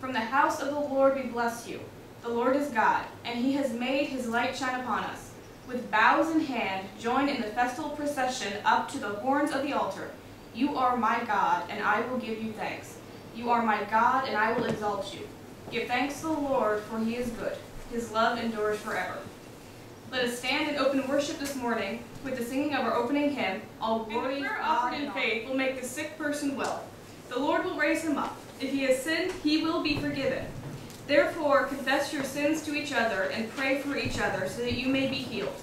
From the house of the Lord we bless you. The Lord is God, and he has made his light shine upon us. With bows in hand, join in the festal procession up to the horns of the altar. You are my God, and I will give you thanks. You are my God, and I will exalt you. Give thanks to the Lord, for he is good. His love endures forever. Let us stand and open worship this morning with the singing of our opening hymn, All Glory, Prayer offered in faith will make the sick person well. The Lord will raise him up. If he has sinned, he will be forgiven. Therefore, confess your sins to each other and pray for each other so that you may be healed.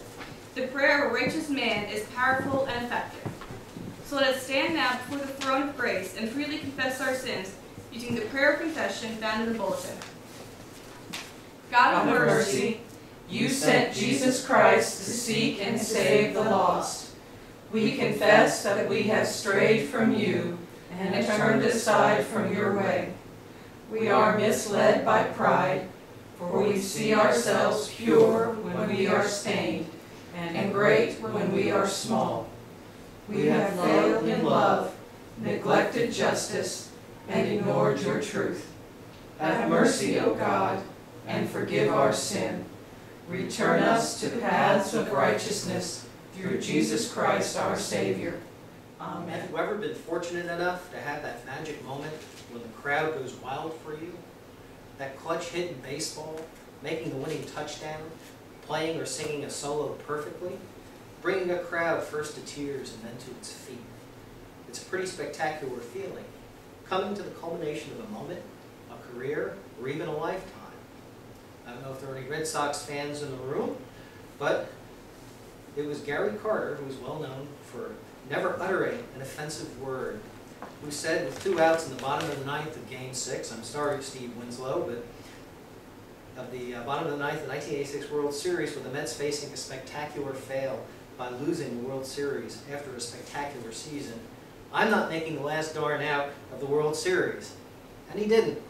The prayer of a righteous man is powerful and effective. So let us stand now before the throne of grace and freely confess our sins using the prayer of confession found in the bulletin. God of mercy, you sent Jesus Christ to seek and save the lost. We confess that we have strayed from you and turned aside from your way. We are misled by pride, for we see ourselves pure when we are stained, and great when we are small. We have failed in love, neglected justice, and ignored your truth. Have mercy, O God, and forgive our sin. Return us to paths of righteousness through Jesus Christ our Savior. Amen. Have you ever been fortunate enough to have that magic moment when the crowd goes wild for you? That clutch hit in baseball, making the winning touchdown, playing or singing a solo perfectly, bringing a crowd first to tears and then to its feet. It's a pretty spectacular feeling, coming to the culmination of a moment, a career, or even a lifetime. I don't know if there are any Red Sox fans in the room, but it was Gary Carter, who was well known for never uttering an offensive word, who said with two outs in the bottom of the ninth of Game 6, I'm sorry, Steve Winslow, but of the uh, bottom of the ninth of the 1986 World Series with the Mets facing a spectacular fail by losing the World Series after a spectacular season, I'm not making the last darn out of the World Series. And he didn't.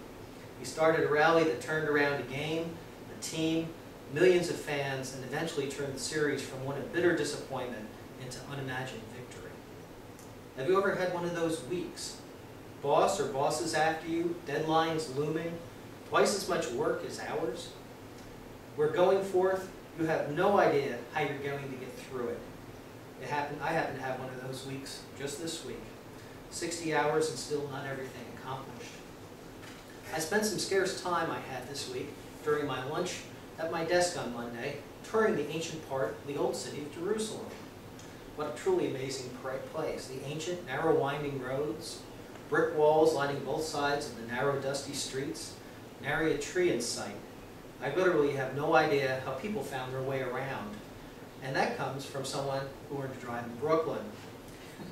He started a rally that turned around a game, a team, millions of fans, and eventually turned the series from one of bitter disappointment into unimagined. Have you ever had one of those weeks? Boss or bosses after you, deadlines looming, twice as much work as hours? We're going forth, you have no idea how you're going to get through it. It happened, I happen to have one of those weeks just this week. 60 hours and still not everything accomplished. I spent some scarce time I had this week during my lunch at my desk on Monday, touring the ancient part of the old city of Jerusalem. What a truly amazing place. The ancient, narrow, winding roads, brick walls lining both sides of the narrow, dusty streets, nary a tree in sight. I literally have no idea how people found their way around. And that comes from someone who learned to drive in Brooklyn.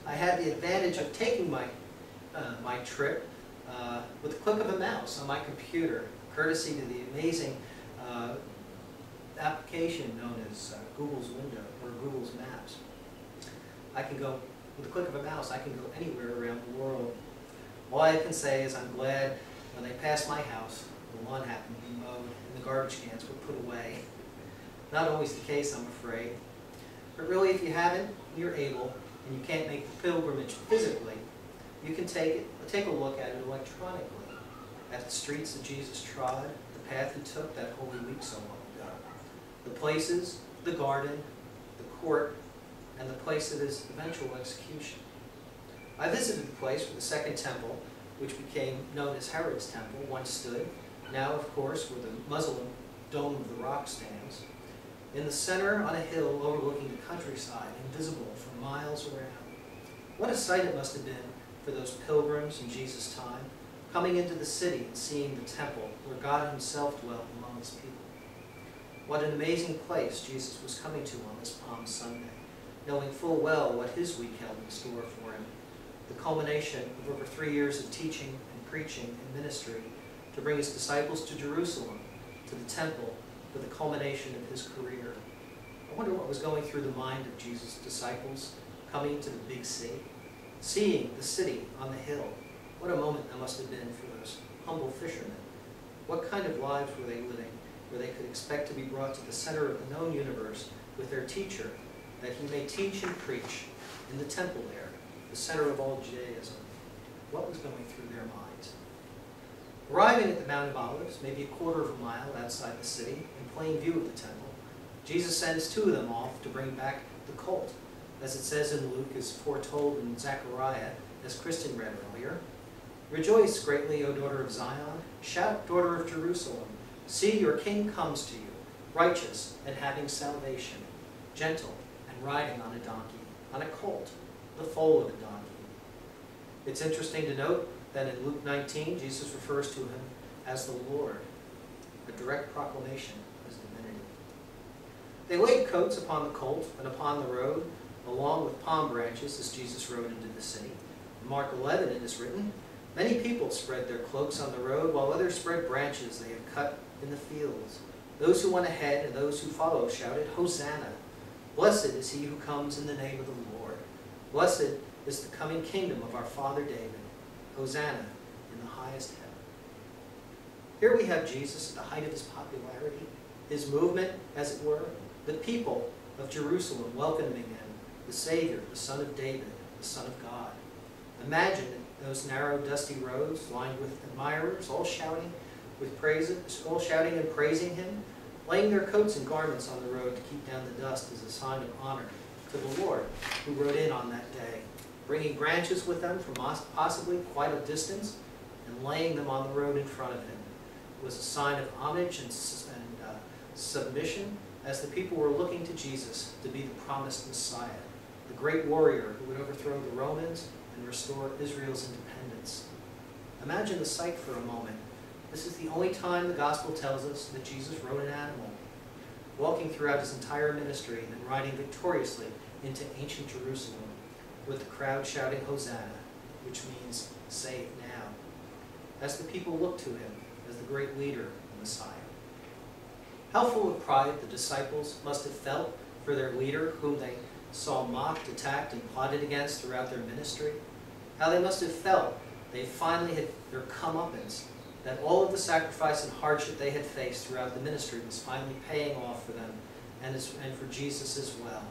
I had the advantage of taking my, uh, my trip uh, with a click of a mouse on my computer, courtesy to the amazing uh, application known as uh, Google's Window or Google's Maps. I can go, with a click of a mouse, I can go anywhere around the world. All I can say is I'm glad when they passed my house, the lawn happened to be mowed and the garbage cans were put away. Not always the case, I'm afraid. But really, if you haven't, you're able, and you can't make the pilgrimage physically, you can take, it, take a look at it electronically, at the streets that Jesus trod, the path he took that Holy Week so long ago, the places, the garden, the court, and the place of his eventual execution. I visited the place where the Second Temple, which became known as Herod's Temple, once stood, now, of course, where the Muslim Dome of the Rock stands, in the center on a hill overlooking the countryside, invisible for miles around. What a sight it must have been for those pilgrims in Jesus' time, coming into the city and seeing the temple where God himself dwelt among his people. What an amazing place Jesus was coming to on this Palm Sunday, knowing full well what his week held in store for him, the culmination of over three years of teaching and preaching and ministry to bring his disciples to Jerusalem, to the temple, for the culmination of his career. I wonder what was going through the mind of Jesus' disciples coming to the big city, seeing the city on the hill. What a moment that must have been for those humble fishermen. What kind of lives were they living where they could expect to be brought to the center of the known universe with their teacher, that he may teach and preach in the temple there, the center of all Judaism? What was going through their minds? Arriving at the Mount of Olives, maybe a quarter of a mile outside the city, in plain view of the temple, Jesus sends two of them off to bring back the colt. As it says in Luke, is foretold in Zechariah, as Kristen read earlier. Rejoice greatly, O daughter of Zion. Shout, daughter of Jerusalem. See, your king comes to you, righteous and having salvation, gentle riding on a donkey, on a colt, the foal of a donkey. It's interesting to note that in Luke 19, Jesus refers to him as the Lord, a direct proclamation of his divinity. They laid coats upon the colt and upon the road, along with palm branches, as Jesus rode into the city. In Mark 11, it is written, Many people spread their cloaks on the road, while others spread branches they had cut in the fields. Those who went ahead and those who followed shouted, Hosanna! Blessed is he who comes in the name of the Lord. Blessed is the coming kingdom of our father David. Hosanna in the highest heaven. Here we have Jesus at the height of his popularity, his movement, as it were, the people of Jerusalem welcoming him, the Savior, the Son of David, the Son of God. Imagine those narrow, dusty roads lined with admirers, all shouting with praises, all shouting and praising him, laying their coats and garments on the road to keep down the dust as a sign of honor to the Lord who rode in on that day, bringing branches with them from possibly quite a distance and laying them on the road in front of him. It was a sign of homage and, and uh, submission as the people were looking to Jesus to be the promised Messiah, the great warrior who would overthrow the Romans and restore Israel's independence. Imagine the sight for a moment. This is the only time the gospel tells us that Jesus rode an animal, walking throughout his entire ministry and riding victoriously into ancient Jerusalem, with the crowd shouting Hosanna, which means save now, as the people looked to him as the great leader and Messiah. How full of pride the disciples must have felt for their leader, whom they saw mocked, attacked, and plotted against throughout their ministry. How they must have felt they finally had their comeuppance, that all of the sacrifice and hardship they had faced throughout the ministry was finally paying off for them and, as, and for Jesus as well.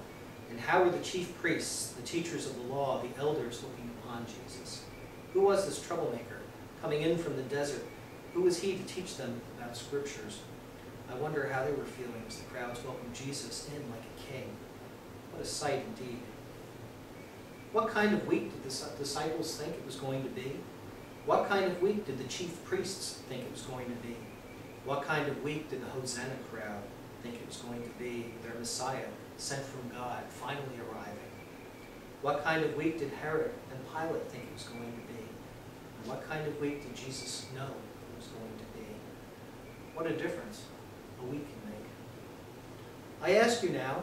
And how were the chief priests, the teachers of the law, the elders looking upon Jesus? Who was this troublemaker coming in from the desert? Who was he to teach them about scriptures? I wonder how they were feeling as the crowds welcomed Jesus in like a king. What a sight indeed. What kind of week did the disciples think it was going to be? What kind of week did the chief priests think it was going to be? What kind of week did the Hosanna crowd think it was going to be, their Messiah, sent from God, finally arriving? What kind of week did Herod and Pilate think it was going to be? And what kind of week did Jesus know it was going to be? What a difference a week can make. I ask you now,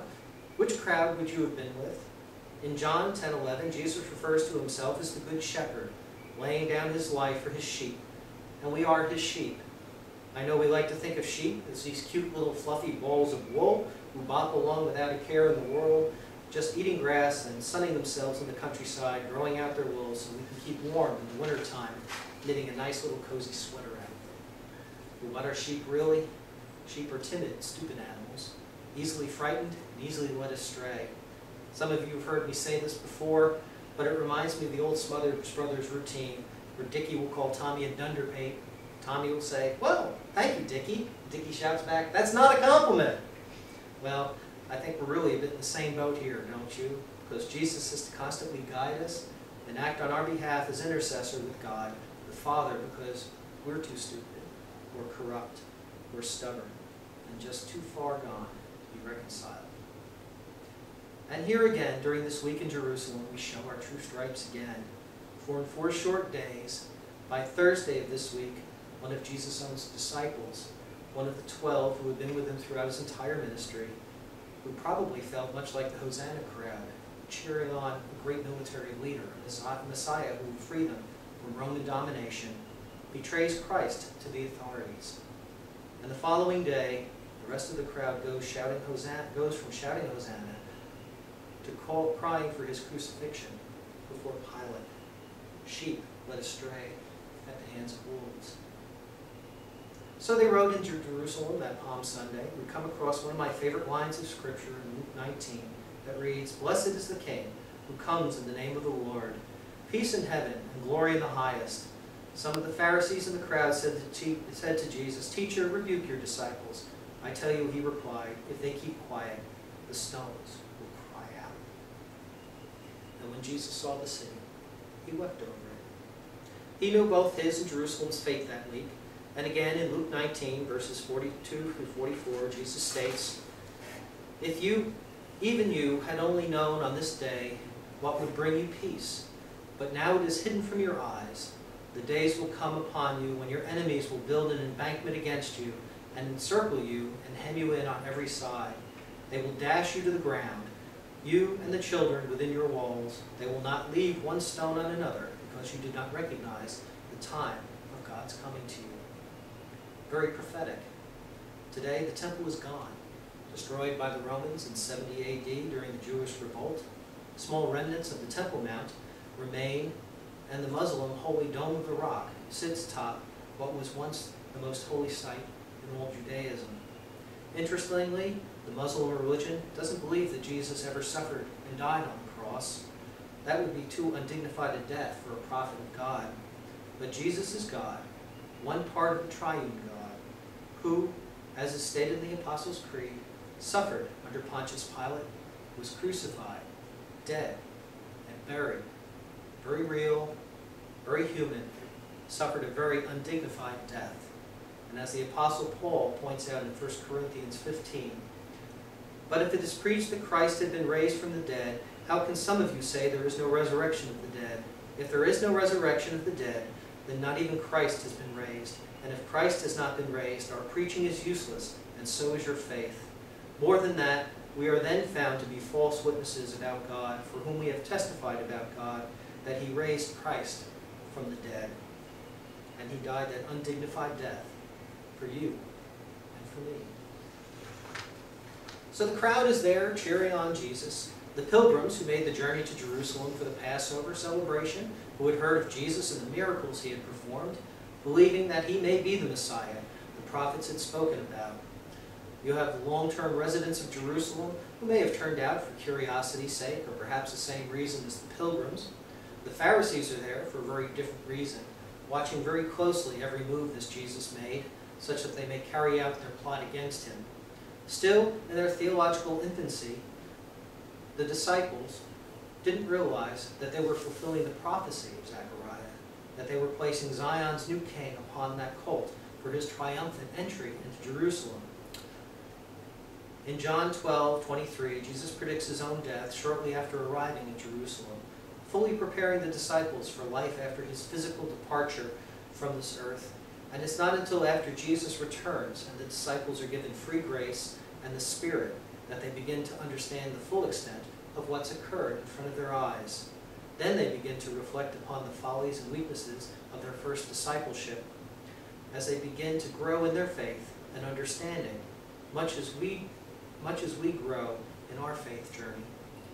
which crowd would you have been with? In John 10, 11, Jesus refers to himself as the Good Shepherd, laying down his life for his sheep. And we are his sheep. I know we like to think of sheep as these cute little fluffy balls of wool who bop along without a care in the world, just eating grass and sunning themselves in the countryside, growing out their wool so we can keep warm in the wintertime, knitting a nice little cozy sweater out of them. But what are sheep really? Sheep are timid, stupid animals, easily frightened and easily led astray. Some of you have heard me say this before, but it reminds me of the old Smothers Brothers routine where Dickie will call Tommy a dunderpate. Tommy will say, well, thank you, Dickie. Dickie shouts back, that's not a compliment. Well, I think we're really a bit in the same boat here, don't you? Because Jesus is to constantly guide us and act on our behalf as intercessor with God, the Father, because we're too stupid, we're corrupt, we're stubborn, and just too far gone to be reconciled. And here again, during this week in Jerusalem, we show our true stripes again. For in four short days, by Thursday of this week, one of Jesus' own disciples, one of the twelve who had been with him throughout his entire ministry, who probably felt much like the Hosanna crowd, cheering on a great military leader, a Messiah who would free them from Roman domination, betrays Christ to the authorities. And the following day, the rest of the crowd goes, shouting Hosanna, goes from shouting Hosanna to call, crying for his crucifixion before Pilate. Sheep led astray at the hands of wolves. So they rode into Jerusalem that Palm Sunday. We come across one of my favorite lines of Scripture in Luke 19 that reads, Blessed is the King who comes in the name of the Lord. Peace in heaven and glory in the highest. Some of the Pharisees in the crowd said to, said to Jesus, Teacher, rebuke your disciples. I tell you, he replied, if they keep quiet, the stones. And when Jesus saw the city, he wept over it. He knew both his and Jerusalem's fate that week. And again in Luke 19, verses 42 through 44, Jesus states, If you, even you, had only known on this day what would bring you peace, but now it is hidden from your eyes, the days will come upon you when your enemies will build an embankment against you and encircle you and hem you in on every side. They will dash you to the ground, you and the children within your walls. They will not leave one stone on another because you did not recognize the time of God's coming to you. Very prophetic. Today the temple is gone, destroyed by the Romans in 70 AD during the Jewish revolt. Small remnants of the Temple Mount remain, and the Muslim Holy Dome of the Rock sits atop what was once the most holy site in all Judaism. Interestingly, the Muslim religion doesn't believe that Jesus ever suffered and died on the cross. That would be too undignified a death for a prophet of God. But Jesus is God, one part of the triune God, who, as is stated in the Apostles' Creed, suffered under Pontius Pilate, was crucified, dead, and buried. Very real, very human, suffered a very undignified death. And as the Apostle Paul points out in 1 Corinthians 15, but if it is preached that Christ had been raised from the dead, how can some of you say there is no resurrection of the dead? If there is no resurrection of the dead, then not even Christ has been raised. And if Christ has not been raised, our preaching is useless, and so is your faith. More than that, we are then found to be false witnesses about God, for whom we have testified about God, that he raised Christ from the dead. And he died that undignified death for you and for me. So the crowd is there cheering on Jesus. The pilgrims who made the journey to Jerusalem for the Passover celebration, who had heard of Jesus and the miracles he had performed, believing that he may be the Messiah the prophets had spoken about. You have the long-term residents of Jerusalem who may have turned out for curiosity's sake or perhaps the same reason as the pilgrims. The Pharisees are there for a very different reason, watching very closely every move this Jesus made, such that they may carry out their plot against him. Still, in their theological infancy, the disciples didn't realize that they were fulfilling the prophecy of Zechariah, that they were placing Zion's new king upon that colt for his triumphant entry into Jerusalem. In John 12, 23, Jesus predicts his own death shortly after arriving in Jerusalem, fully preparing the disciples for life after his physical departure from this earth. And it's not until after Jesus returns and the disciples are given free grace and the Spirit that they begin to understand the full extent of what's occurred in front of their eyes. Then they begin to reflect upon the follies and weaknesses of their first discipleship as they begin to grow in their faith and understanding, much as we, much as we grow in our faith journey.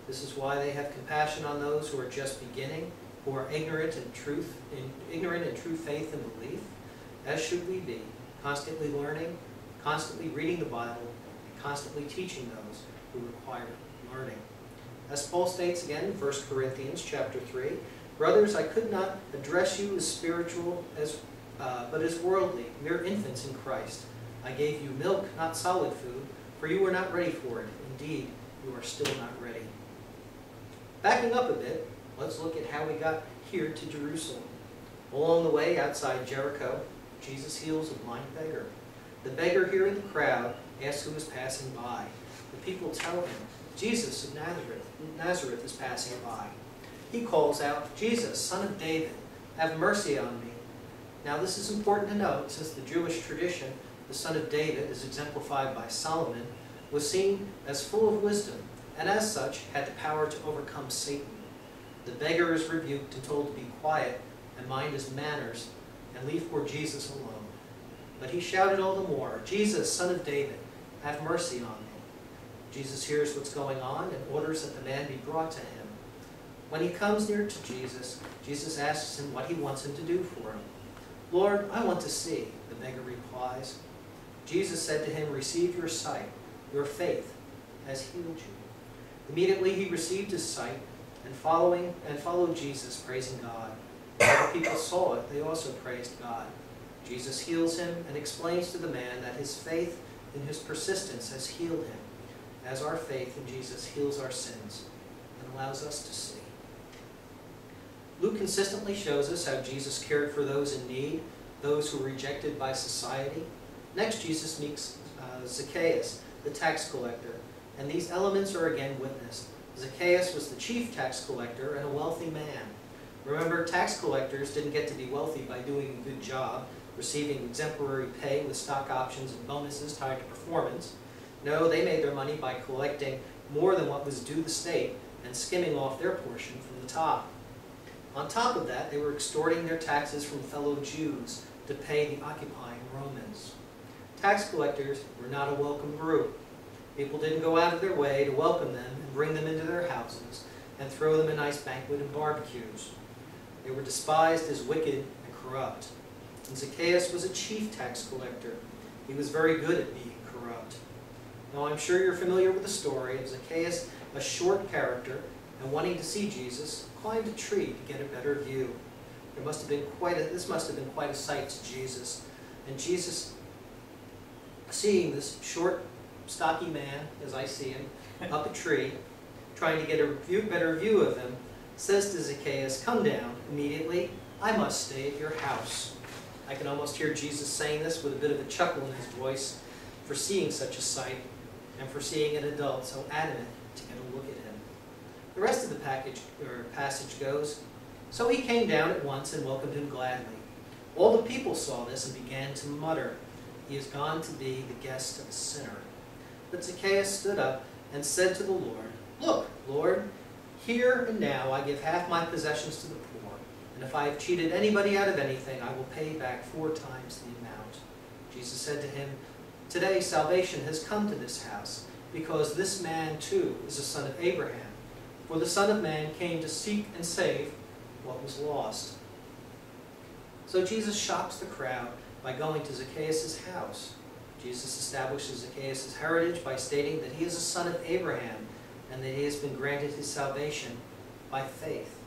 This is why they have compassion on those who are just beginning, who are ignorant in truth, in, ignorant in true faith and belief, as should we be, constantly learning, constantly reading the Bible, and constantly teaching those who require learning. As Paul states again in 1 Corinthians chapter 3, Brothers, I could not address you as spiritual, as, uh, but as worldly, mere infants in Christ. I gave you milk, not solid food, for you were not ready for it. Indeed, you are still not ready. Backing up a bit, let's look at how we got here to Jerusalem. Along the way, outside Jericho, Jesus heals a blind beggar. The beggar hearing the crowd asks who is passing by. The people tell him, Jesus of Nazareth, Nazareth is passing by. He calls out, Jesus, son of David, have mercy on me. Now this is important to note since the Jewish tradition, the son of David, as exemplified by Solomon, was seen as full of wisdom and as such had the power to overcome Satan. The beggar is rebuked and told to be quiet and mind his manners and leave poor Jesus alone. But he shouted all the more, Jesus, son of David, have mercy on me. Jesus hears what's going on and orders that the man be brought to him. When he comes near to Jesus, Jesus asks him what he wants him to do for him. Lord, I want to see, the beggar replies. Jesus said to him, Receive your sight. Your faith has healed you. Immediately he received his sight and following and followed Jesus, praising God. When people saw it, they also praised God. Jesus heals him and explains to the man that his faith in his persistence has healed him, as our faith in Jesus heals our sins and allows us to see. Luke consistently shows us how Jesus cared for those in need, those who were rejected by society. Next, Jesus meets uh, Zacchaeus, the tax collector, and these elements are again witnessed. Zacchaeus was the chief tax collector and a wealthy man. Remember, tax collectors didn't get to be wealthy by doing a good job, receiving exemplary pay with stock options and bonuses tied to performance. No, they made their money by collecting more than what was due the state and skimming off their portion from the top. On top of that, they were extorting their taxes from fellow Jews to pay the occupying Romans. Tax collectors were not a welcome group. People didn't go out of their way to welcome them and bring them into their houses and throw them a nice banquet and barbecues. They were despised as wicked and corrupt. And Zacchaeus was a chief tax collector. He was very good at being corrupt. Now I'm sure you're familiar with the story of Zacchaeus, a short character, and wanting to see Jesus, climbed a tree to get a better view. There must have been quite a, this must have been quite a sight to Jesus. And Jesus, seeing this short, stocky man, as I see him, up a tree, trying to get a view, better view of him, says to Zacchaeus, Come down immediately, I must stay at your house. I can almost hear Jesus saying this with a bit of a chuckle in his voice for seeing such a sight and for seeing an adult so adamant to get a look at him. The rest of the package, or passage goes, So he came down at once and welcomed him gladly. All the people saw this and began to mutter, He has gone to be the guest of a sinner. But Zacchaeus stood up and said to the Lord, Look, Lord, here and now I give half my possessions to the poor, and if I have cheated anybody out of anything, I will pay back four times the amount. Jesus said to him, Today salvation has come to this house, because this man too is a son of Abraham. For the Son of Man came to seek and save what was lost. So Jesus shocks the crowd by going to Zacchaeus' house. Jesus establishes Zacchaeus' heritage by stating that he is a son of Abraham and that he has been granted his salvation by faith.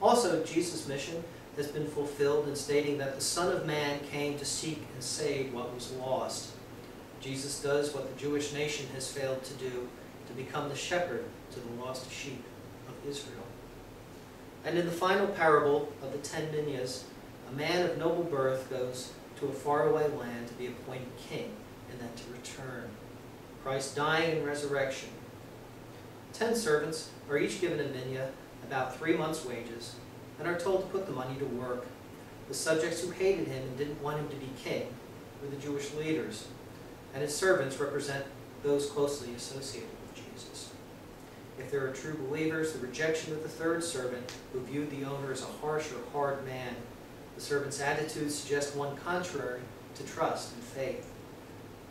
Also, Jesus' mission has been fulfilled in stating that the Son of Man came to seek and save what was lost. Jesus does what the Jewish nation has failed to do to become the shepherd to the lost sheep of Israel. And in the final parable of the ten minas, a man of noble birth goes to a faraway land to be appointed king and then to return. Christ dying and resurrection. Ten servants are each given a minya, about three months' wages, and are told to put the money to work. The subjects who hated him and didn't want him to be king were the Jewish leaders, and his servants represent those closely associated with Jesus. If there are true believers, the rejection of the third servant, who viewed the owner as a harsh or hard man, the servant's attitude suggests one contrary to trust and faith.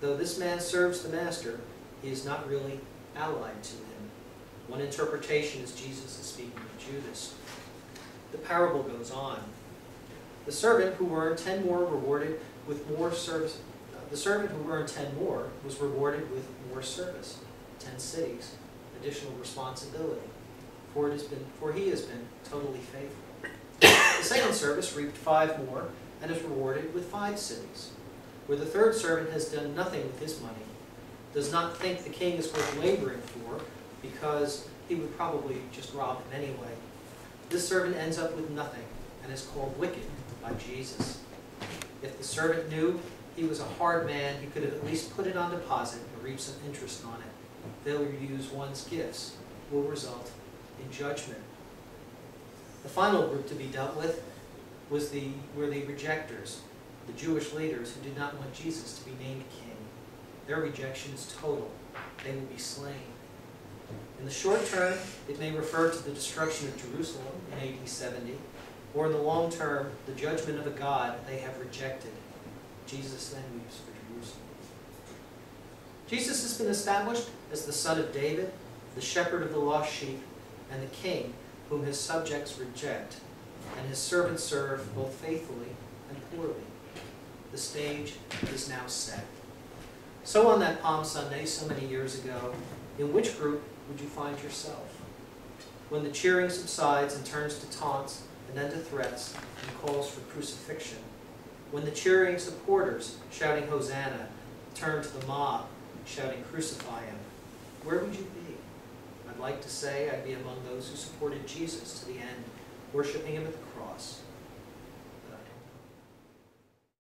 Though this man serves the master, he is not really allied to him. One interpretation is Jesus is speaking to Judas. The parable goes on. The servant who earned ten more rewarded with more service. Uh, the servant who earned ten more was rewarded with more service, ten cities, additional responsibility, for it has been for he has been totally faithful. The second service reaped five more and is rewarded with five cities. Where the third servant has done nothing with his money, does not think the king is worth laboring for, because he would probably just rob him anyway. This servant ends up with nothing and is called wicked by Jesus. If the servant knew he was a hard man, he could have at least put it on deposit and reap some interest on it. Failure to use one's gifts will result in judgment. The final group to be dealt with was the, were the rejectors, the Jewish leaders who did not want Jesus to be named king. Their rejection is total. They will be slain. In the short term, it may refer to the destruction of Jerusalem in AD 70, or in the long term, the judgment of a God they have rejected. Jesus then weeps for Jerusalem. Jesus has been established as the son of David, the shepherd of the lost sheep, and the king whom his subjects reject, and his servants serve both faithfully and poorly. The stage is now set. So on that Palm Sunday, so many years ago, in which group would you find yourself? When the cheering subsides and turns to taunts and then to threats and calls for crucifixion, when the cheering supporters shouting Hosanna turn to the mob, shouting, Crucify him, where would you be? I'd like to say I'd be among those who supported Jesus to the end, worshiping him at the cross.